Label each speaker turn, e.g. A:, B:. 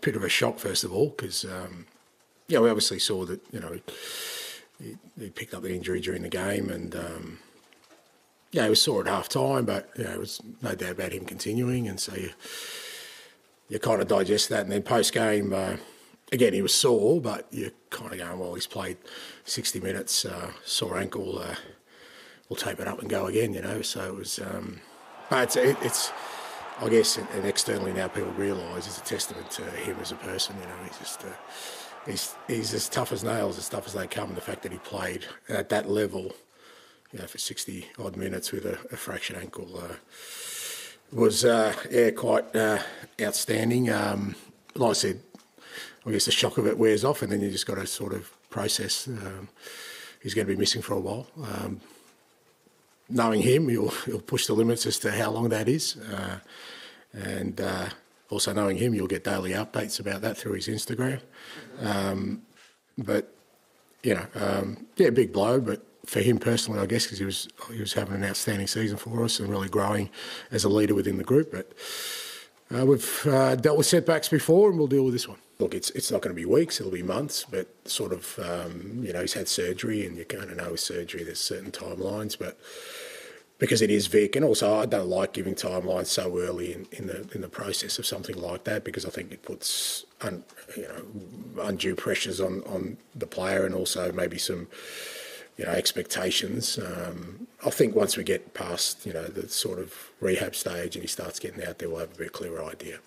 A: bit of a shock first of all because um, yeah, we obviously saw that you know he, he picked up the injury during the game and. Um, yeah, he was sore at half time, but know, it was no doubt about him continuing, and so you you kind of digest that, and then post game, uh, again he was sore, but you're kind of going, well, he's played 60 minutes, uh, sore ankle, uh, we'll tape it up and go again, you know. So it was, um, it's, it, it's I guess, and, externally now people realise it's a testament to him as a person, you know. He's just. Uh, he's, he's as tough as nails, as tough as they come. The fact that he played at that level, you know, for 60 odd minutes with a, a fractured ankle uh, was, uh, yeah, quite uh, outstanding. Um, like I said, I guess the shock of it wears off, and then you just got to sort of process. Um, he's going to be missing for a while. Um, knowing him, he'll, he'll push the limits as to how long that is. Uh, and uh, also knowing him, you'll get daily updates about that through his Instagram. Um, but, you know, um, yeah, big blow, but for him personally, I guess, because he was he was having an outstanding season for us and really growing as a leader within the group. But uh, we've uh, dealt with setbacks before, and we'll deal with this one. Look, it's it's not going to be weeks; it'll be months. But sort of, um, you know, he's had surgery, and you're going to know with surgery there's certain timelines, but. Because it is Vic, and also I don't like giving timelines so early in, in the in the process of something like that because I think it puts un, you know undue pressures on on the player and also maybe some you know, expectations. Um, I think once we get past, you know, the sort of rehab stage and he starts getting out there, we'll have a bit clearer idea.